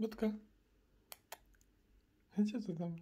Будка. А что ты там?